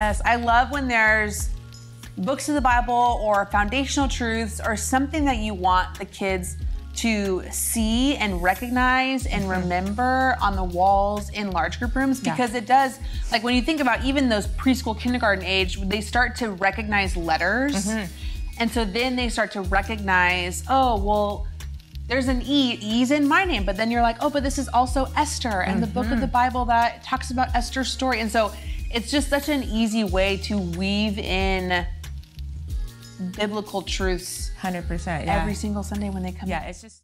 Yes, I love when there's books of the Bible or foundational truths or something that you want the kids to see and recognize and Mm-hmm. remember on the walls in large group rooms Yeah. because it does like when you think about even those preschool kindergarten age they start to recognize letters Mm-hmm. and so then they start to recognize oh well there's an E, E's in my name, but then you're like, oh, but this is also Esther and the book of the Mm-hmm. Bible that talks about Esther's story. And so it's just such an easy way to weave in biblical truths Hundred percent. Yeah. every single Sunday when they come yeah. It's just.